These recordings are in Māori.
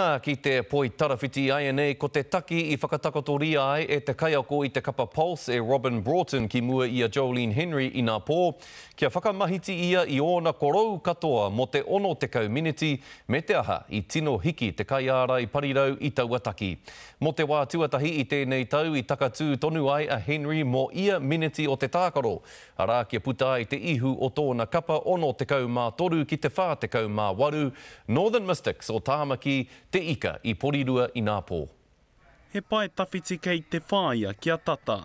Ki te poi tarawhiti aianei ko te taki i whakatakotoria ai e te kaiako i te kapa Pulse e Robyn Broughton ki mua i a Jolene Henry ina pō, kia whakamahiti ia i ōna korou katoa mō te 60 miniti, me te aha, i tino hiki te kaiārai parirau i taua taki. Mō te wā tuatahi i tēnei tau i takatū tonu ai a Henry mō ia miniti o te tākaro, Arā, kia puta ai te ihu o tōna kapa 63 ki te 48, Northern Mystics o Tāmaki, Te Ika i Porirua inā pō. He pae tawhiti kei te whāia ki a Tata.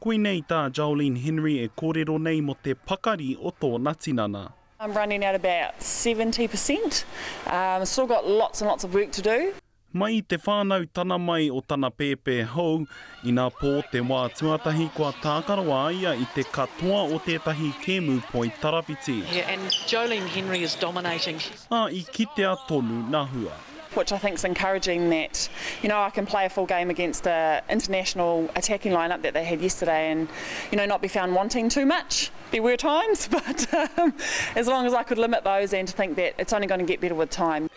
Koinei tā Jolene Henry e kōrero nei mō te pakari o tōna tinana. I'm running at about seventy per cent, still got lots and lots of work to do. Mai i te whānau tana mai o tana pēpē hou, ina pō te wā tuatahi kua tākaro a ia i te katoa o tētahi kēmu poi tarawhiti. Ā, i kitea tonu nā hua. which I think is encouraging that you know I can play a full game against a international attacking line-up that they had yesterday and you know not be found wanting too much. There were times but as long as I could limit those and think that it's only going to get better with time.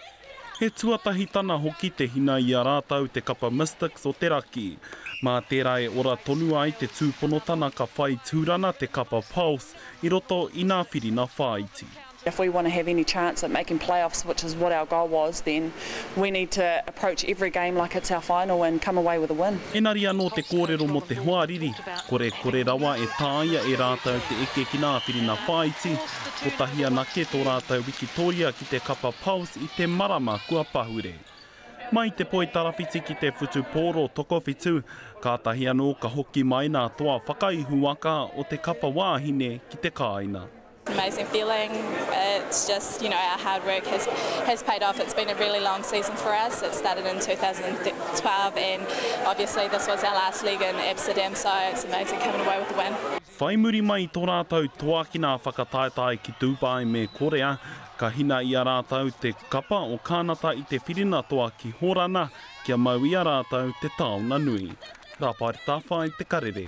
He tuatahi tana hoki te hina i a rātou te kapa Mystics o te Raki. Mā tērā e ora tonu ai te tūponotana ka whai tūrana te kapa Pulse i roto i nā whirina whāiti. If we want to have any chance at making playoffs which is what our goal was then we need to approach every game like it's our final and come away with a win. Enari anō te kōrero mō te hoariri, kore kore rawa e tāia e rātou te eke ki nā whirina whāiti, kotahi anake tō rātou wikitoria ki. ki te kapa Pulse i te marama kua pahure. Mai te poi tarawhiti ki te whutupōro tokowhitu, kātahi anō ka hoki mai nā toa whakaihuwaka o te kapa wāhine ki te kāina. Amazing feeling, it's just you know our hard work has has paid off, it's been a really long season for us, it started in 2012 and obviously this was our last leg in Amsterdam so it's amazing coming away with a win. Whai muri mai i tō rātou toakina whakataetae ki Dubai me Korea, ka hina i a rātou te kapa o Kānata i te whirina toa ki Hōrana kia mau i a rātou te taona nui. Rāpari Tawhai, Te Karere.